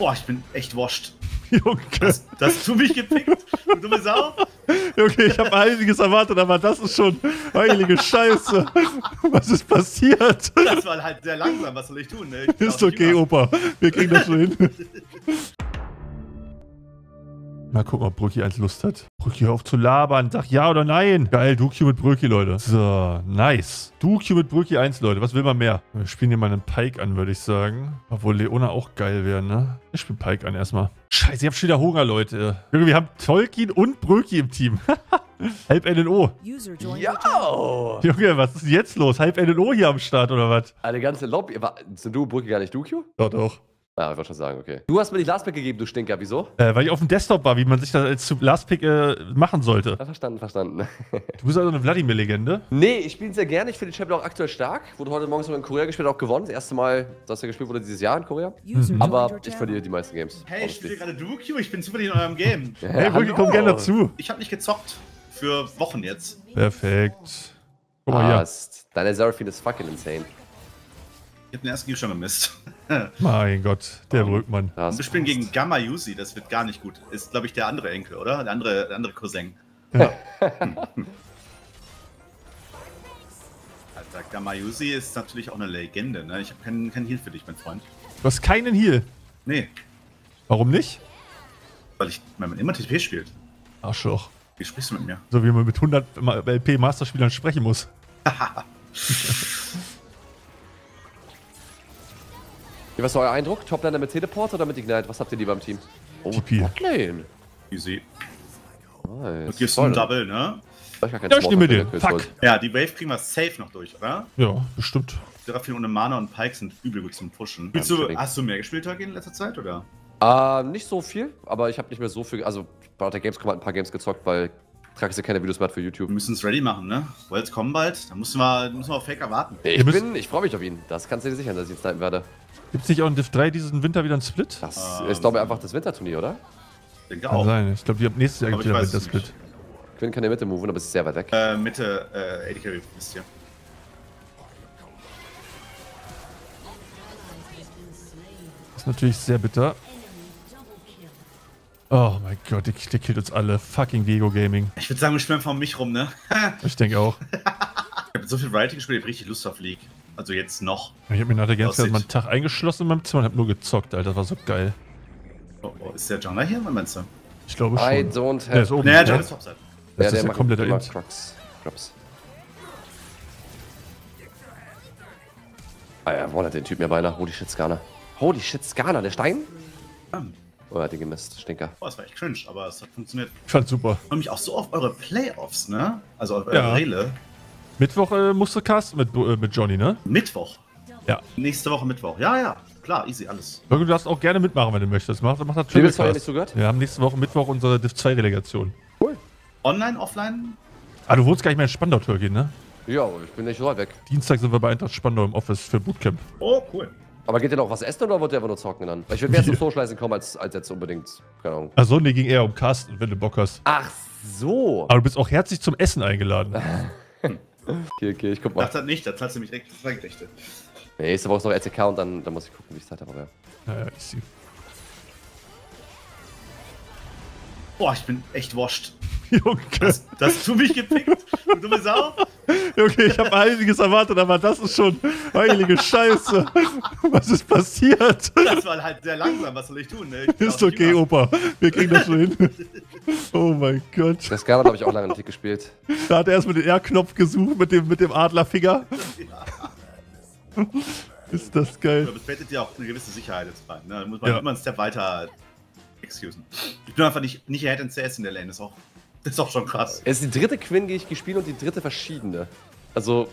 Boah, ich bin echt washed. Junge. Das, das hast du mich gepickt, du dumme Sau. Okay, ich habe einiges erwartet, aber das ist schon heilige Scheiße. Was ist passiert? Das war halt sehr langsam, was soll ich tun? Ne? Ich Ist auch okay. Opa. Wir kriegen das schon hin. Mal gucken, ob Brücki eins Lust hat. Brücki, hör auf zu labern. Sag ja oder nein. Geil, Duke mit Brücki, Leute. So, nice. Duke mit Brücki 1, Leute. Was will man mehr? Wir spielen hier mal einen Pike an, würde ich sagen. Obwohl Leona auch geil wäre, ne? Ich spiele Pike an erstmal. Scheiße, ich hab schon wieder Hunger, Leute. Junge, wir haben Tolkien und Brücki im Team. Halb NNO. Ja! Junge, was ist denn jetzt los? Halb NNO hier am Start, oder was? Eine ganze Lobby. Sind du Brücke gar nicht Dukio? Doch, doch. Ja, ich wollte schon sagen, okay. Du hast mir die Lastback gegeben, du Stinker. Wieso? Äh, weil ich auf dem Desktop war, wie man sich das als Last Pick äh, machen sollte. Ja, verstanden, verstanden. Du bist also eine Vladimir-Legende. nee, ich spiele ihn sehr gerne. Ich finde den Champion auch aktuell stark. Wurde heute morgens noch in Korea gespielt, auch gewonnen. Das erste Mal, dass er gespielt wurde dieses Jahr in Korea. Joined Aber ich verliere die meisten Games. Hey, ich spiele gerade Duke, ich bin zufällig in eurem Game. Hey, Brücki, komm gerne dazu. Ich habe nicht gezockt. Für Wochen jetzt. Perfekt. Guck mal hier. Deine Seraphine ist fucking insane. Ich habe den ersten Game schon gemisst. Mein Gott, der Brückmann. Das Wir spielen gegen Gamma Yusi, das wird gar nicht gut. Ist, glaube ich, der andere Enkel, oder? Der andere, der andere Cousin. Ja. Alter, Gamma Yusi ist natürlich auch eine Legende, ne? Ich habe keinen kein Heal für dich, mein Freund. Du hast keinen Heal. Nee, Warum nicht? weil ich, weil man immer TP spielt. Arschloch. Wie sprichst du mit mir? So wie man mit 100 Ma- LP-Masterspielern sprechen muss. Wie, was ist euer Eindruck? Toplaner mit Teleport oder mit Ignite? Was habt ihr lieber im Team? Oh, TP. Botlane. Easy. Nice. Du gibst Voll. einen Double, ne? Ja, ich nehme den. Fuck. Ja, die Wave kriegen wir safe noch durch, oder? Ja, bestimmt. Seraphine ohne Mana und Pike sind übel gut zum Pushen. Spielst du, hast du mehr gespielt Tag in letzter Zeit, oder? Äh, nicht so viel, aber ich habe nicht mehr so viel. Also bei der Gamescom hat ein paar Games gezockt, weil Trax ja keine Videos mehr für YouTube. Wir müssen es ready machen, ne? Worlds kommen bald. Da müssen wir, müssen wir auf Faker warten. Ich bin, ich freue mich auf ihn. Das kannst du dir sichern, dass ich ihn snipen werde. Gibt es nicht auch in Div 3 diesen Winter wieder einen Split? Das Ähm. ist, glaube ich, einfach das Winterturnier, oder? Denke Kann auch. sein. Ich glaube, die haben nächstes Jahr wieder weiß es Winter-Split. Quinn kann in der Mitte moven, aber es ist sehr weit weg. Äh, Mitte, äh, AD Carry, wisst ihr. Das ist natürlich sehr bitter. Oh mein Gott, der, der killt uns alle. Fucking Vigo Gaming. Ich würde sagen, wir spielen einfach um mich rum, ne? Ich denke auch. Ich habe so viel Variety gespielt, ich hab richtig Lust auf League. Also jetzt noch. Ich habe mir nach der Gamescom Aussieht. mal einen Tag eingeschlossen in meinem Zimmer und habe nur gezockt, Alter. Das war so geil. Oh, oh, ist der Jungler hier? Was meinst du? Ich glaube I schon. don't Der ist have. oben. Naja, ne? Jungler ist Topside. Das ist ja macht kompletter immer Int. Crocs. Ah ja, Wall hat den Typ mir beinahe. Holy shit, Skana. Holy shit, Skana, der Stein? Ähm, Oh, er hat den gemisst, Stinker. Boah, das war echt cringe, aber es hat funktioniert. Ich fand's super. Ich freue mich auch so auf eure Playoffs, ne? Also auf eure Ja. Rele. Mittwoch äh, musst du casten mit, äh, mit Johnny, ne? Mittwoch. Ja. Nächste Woche Mittwoch. Ja, ja. Klar, easy, alles. Du darfst auch gerne mitmachen, wenn du möchtest. Mach, mach das nicht so gehört? Wir haben nächste Woche Mittwoch unsere Div 2 Relegation. Online, offline? Ah, du wohnst gar nicht mehr in Spandau, Türkei, ne? Ja, ich bin nicht so weit weg. Dienstag sind wir bei Eintracht Spandau im Office für Bootcamp. Oh, cool. Aber geht ihr noch was essen oder wollt ihr einfach nur zocken dann? Weil Ich würde mehr zum Socializing kommen als, als jetzt unbedingt. Keine Ahnung. Achso, nee, ging eher um Casten, wenn du Bock hast. Ach so. Aber du bist auch herzlich zum Essen eingeladen. Okay, okay, ich guck mal. Das hat nicht, das hat nämlich direkt zwei Gerichte. Nächste Woche ist noch RCK und dann, dann muss ich gucken, wie ich Zeit habe. aber Ja. Naja, easy. Boah, ich bin echt washed. Junge. Das, das hast du mich gepickt, du dumme Sau. Okay, ich habe einiges erwartet, aber das ist schon heilige Scheiße. Was ist passiert? Das war halt sehr langsam, was soll ich tun, ne? Ich Ist okay. Opa. Wir kriegen das schon hin. Oh mein Gott. Der Skala habe ich auch lange einen Tick gespielt. Da hat er erst mit dem R-Knopf gesucht, mit dem, mit dem Adlerfinger. Ist das geil. Das bettet ja auch eine gewisse Sicherheit jetzt rein. Ne? Da muss man Ja. immer einen Step weiter excusen. Ich bin einfach nicht, nicht Ahead in CS in der Lane, das ist auch, das ist auch schon krass. Es ist die dritte Quinn, die ich gespielt und die dritte verschiedene. Also,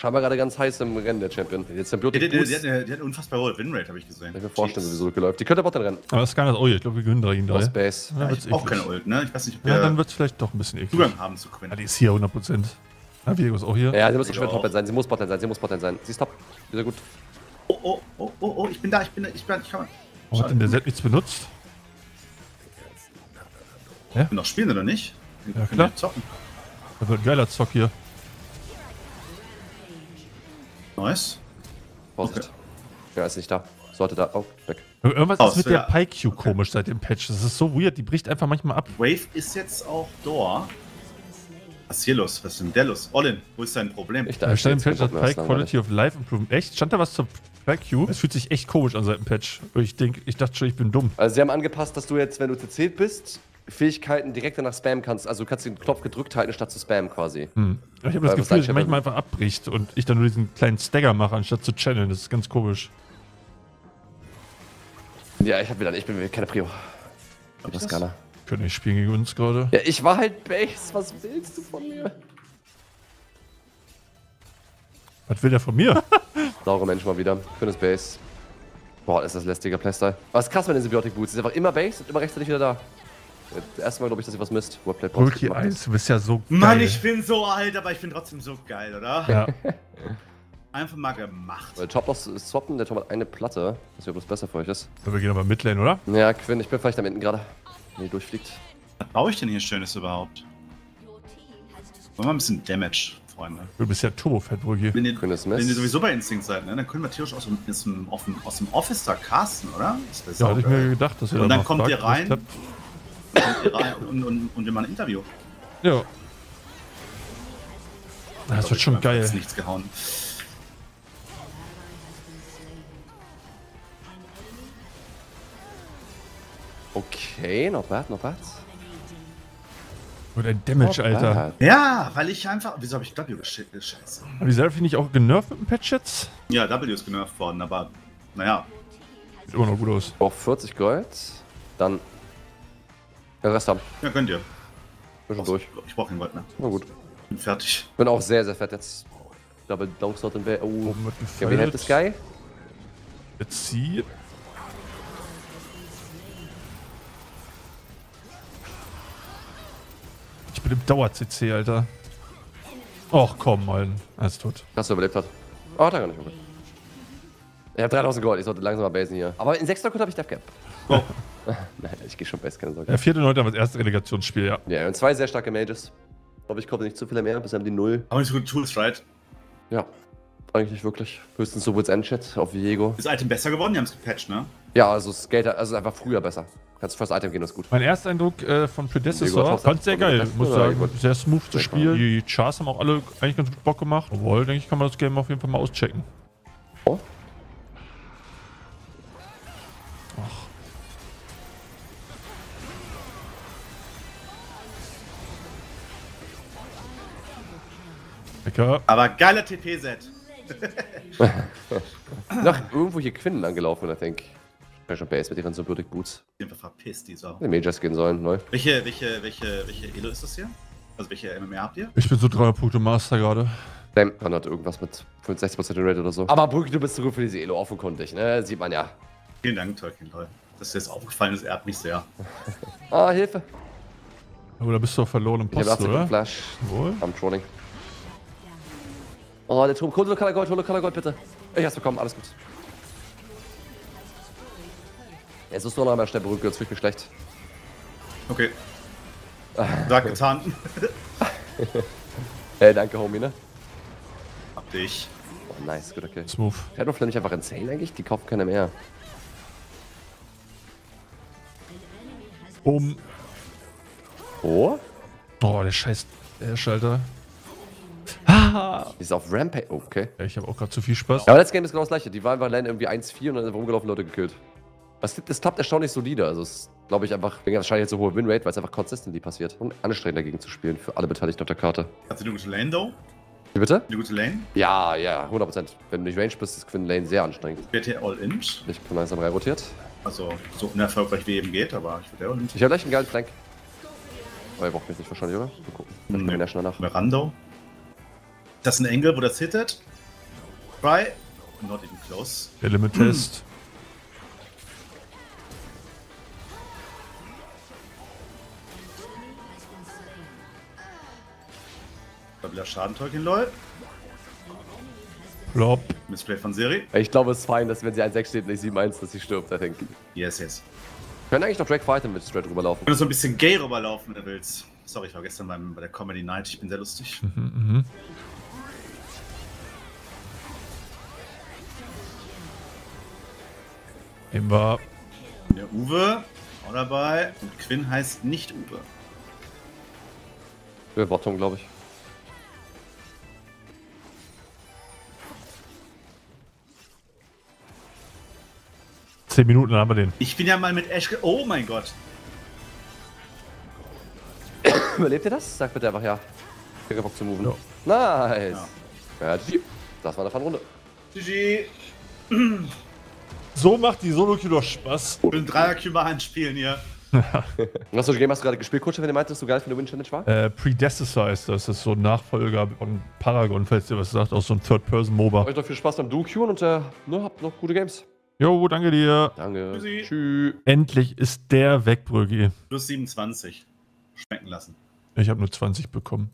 scheinbar gerade ganz heiß im Rennen, der Champion. Jetzt der Die, Blutig die, die, die, hat eine, die hat eine unfassbar hohe Winrate, habe ich gesehen. Kann ich mir vorstellen, Jeez. sowieso läuft. Die könnte Bot rennen. Aber das ist gar nicht. Oh, ich glaube, wir gewinnen da ihn Aus. Base. Ja, Ja, wird's ich auch keine Ult, ne? Ich weiß nicht, ob Ja, dann wird es vielleicht doch ein bisschen eklig. Zugang haben zu Quinn. Ja, die ist hier 100%. Ja, Viego ist auch hier. Ja, sie muss doch auch. Top sein. Sie muss Bot sein. Sie muss Bot sein. Sie ist top. Sehr gut. Oh, oh, oh, oh, oh, ich bin da, ich bin da, ich bin, ich kann Warum hat denn der Set nichts benutzt? Ich bin noch spielen, oder nicht? Ja, klar. Zocken. Da wird ein geiler Zock hier. Nice. Vorsicht. Ja, ist nicht da. Sollte da. Oh, weg. Irgendwas Oh, ist mit so, der ja. Pike-Q komisch seit dem Patch. Das ist so weird, die bricht einfach manchmal ab. Wave ist jetzt auch Door. Was ist hier los? Was ist denn der los? Olin, wo ist dein Problem? Ich Da stand im Patch, ne? Pike Quality of Life Improvement. Echt? Stand da was zur Pike-Q? Es fühlt sich echt komisch an seit dem Patch. Ich denk, ich dachte schon, ich bin dumm. Also sie haben angepasst, dass du jetzt, wenn du CC bist, Fähigkeiten direkt danach spammen kannst. Also du kannst den Knopf gedrückt halten, statt zu spammen quasi. Hm. Ich habe das Gefühl, dass ich manchmal einfach abbricht und ich dann nur diesen kleinen Stagger mache, anstatt zu channeln. Das ist ganz komisch. Ja, ich hab wieder, ich bin wieder keine Prio. Ich Das keiner. Können nicht spielen gegen uns gerade. Ja, ich war halt Base. Was willst du von mir? Was will der von mir? Saure Mensch mal wieder. Schönes Base. Boah, ist das lästiger Playstyle. Aber es ist krass bei den Symbiotic Boots. Ist einfach immer Base und immer rechtzeitig wieder da. Das erste Mal glaube ich, dass ihr was misst. Wordplay Rookie 1, du bist ja so Mann, geil. ich bin so alt, aber ich bin trotzdem so geil, oder? Ja. Einfach mal gemacht. Weil Top ist swappen, der Top hat eine Platte. Ich weiß nicht, ob das besser für euch ist. So, wir gehen aber Midlane, oder? Ja, Quinn, ich bin vielleicht am Ende gerade. Nee, durchfliegt. Was baue ich denn hier Schönes überhaupt? Wollen wir mal ein bisschen Damage, Freunde. Du bist ja Turbo-Fett, Rookie. Wenn ihr, Quinn ist wenn ihr sowieso bei Instinct seid, ne, dann können wir theoretisch aus dem, aus dem, aus dem, Office da casten, oder? Das Ja, hatte ich mir gedacht, dass ihr Und da dann kommt ihr rein. Und, und, und wir machen ein Interview. Ja. Das wird schon Ich hab jetzt geil. nichts gehauen. Okay, not bad, not bad. Und ein Damage, Alter. bad. Ja, weil ich einfach. Wieso habe ich W geschickt? Scheiße. Haben die Seraphine nicht auch genervt mit dem Patch jetzt? Ja, W ist genervt worden, aber naja. Sieht immer noch gut aus. Auch 40 Gold. Dann. Den Rest haben. Ja, könnt ihr. Bin schon durch. Ich brauche kein Gold mehr. Na gut. Bin fertig. Bin auch sehr, sehr fett jetzt. Double Longsword in Bay. Oh. Can we help this guy? Jetzt sie. Ich bin im Dauer-CC, Alter. Och, komm, Mann. Er ist tot. Hast du überlebt hat. Oh, danke nicht. Okay. Ich hab 3000 Gold, ich sollte langsam mal basen hier. Aber in 6 Gold habe ich Death Gap. Oh. Nein, ich gehe schon base, keine Sorge. Der vierte Neunte haben wir das erste Relegationsspiel, ja. Ja, und zwei sehr starke Mages. Ich glaube nicht zu viele mehr, bis haben die Null. Aber nicht so gute Tools, right? Ja, eigentlich nicht wirklich. Höchstens so Woods End Chat auf Viego. Ist Item besser geworden? Die haben es gepatcht, ne? Ja, also Skater, also einfach früher besser. Kannst First Item gehen, ist gut. Mein erster Eindruck äh, von Predecessor fand sehr geil. Du Muss das sagen, gut? sehr smooth zu Sehr spielen. Die Chars haben auch alle eigentlich ganz gut Bock gemacht. Obwohl, denke ich, kann man das Game auf jeden Fall mal auschecken. Oh. Lecker. Aber geiler TP-Set. Nach irgendwo hier Quinnen angelaufen, I think. Special Base mit ihren Symbiotic Boots. Einfach verpisst, die Sau. Die Mages gehen sollen, neu. Welche, welche, welche, welche Elo ist das hier? Also welche MMR habt ihr? Ich bin so 300 Punkte Master gerade. Damn, man hat irgendwas mit 65% Rate oder so. Aber Brück, du bist zu gut für diese Elo, offenkundig, ne? Sieht man ja. Vielen Dank, Tolkien, toll. Dass dir das aufgefallen ist, ehrt mich sehr. Ah, Hilfe. Oder bist du auf verloren im Ich habe Post, 80 oder? Flash. Wohl. Am Trolling. Oh, der Turm. Hol Color Gold, hol Color Gold, bitte. Ich hab's bekommen, alles gut. Jetzt musst du noch einmal schnell berühmt, jetzt fühle ich mich schlecht. Okay. Sag getan. Hey, danke, Homie, ne? Hab dich. Oh, nice, gut, okay. Smooth. Shadowflame nicht einfach insane eigentlich? Die kaufen keine mehr. Um. Oh? Oh, der scheiß Ash, Die ist auf Rampage. Oh, okay. Ja, ich habe auch gerade zu viel Spaß. Ja, aber das Game ist genau das gleiche. Die waren einfach Lane irgendwie 1-4 und dann sind rumgelaufen Leute gekillt. Es, gibt- es klappt erstaunlich solide. Also es ist, glaube ich, einfach, wegen wahrscheinlich jetzt so hohe Winrate, weil es einfach consistently passiert. Und anstrengend dagegen zu spielen für alle Beteiligten auf der Karte. Hast du eine gute Lane, though? Wie bitte? Eine gute Lane? Ja, ja, 100%. Wenn du nicht Range bist, ist Quinn Lane sehr anstrengend. Wird hier All-In? Ich bin langsam reinrotiert. Also so unerfolgreich wie eben geht, aber ich würde All-In. Ich habe gleich einen geilen Flank. Aber er braucht mich nicht wahrscheinlich, oder? Mal gucken. Vielleicht Nee. schnell nach. Mirando. Das ist ein Engel, wo das hittet. Try. Not even close. Element-Test. Stabiler Schaden, Tolkien, lol. Plop. Missplay von Seri. Ich glaube, es ist fein, dass wenn sie 1-6 steht und nicht 7-1, dass sie stirbt, I think. Yes, yes. Können eigentlich noch Drake fighten mit straight rüberlaufen. Wenn du so ein bisschen gay rüberlaufen wenn du willst. Sorry, ich war gestern beim, bei der Comedy Night. Ich bin sehr lustig. Mhm, mhm. Nehmen wir. Der Uwe auch dabei. Und Quinn heißt nicht Uwe. Bottom, glaube ich. Zehn Minuten haben wir den. Ich bin ja mal mit Ash. Oh mein Gott. Überlebt ihr das? Sag bitte einfach ja. Ich hab Bock zu moven. Nice. Ja, GG. Das war eine Fun-Runde. GG. So macht die Solo-Queue doch Spaß. Ich will ein Dreier-Cuba anspielen hier. Was für ein Game hast du gerade gespielt, Kutsche, wenn du meintest, du geil für eine Win-Challenge war? Äh, Predesticize, das ist so ein Nachfolger von Paragon, falls dir was sagt, aus so einem Third-Person-MOBA. Euch noch viel Spaß beim Duo-Queuen und äh, ne, habt noch gute Games. Jo, danke dir. Danke. Tschüssi. Tschüss. Endlich ist der weg, Brüggi. Plus 27. Schmecken lassen. Ich habe nur 20 bekommen.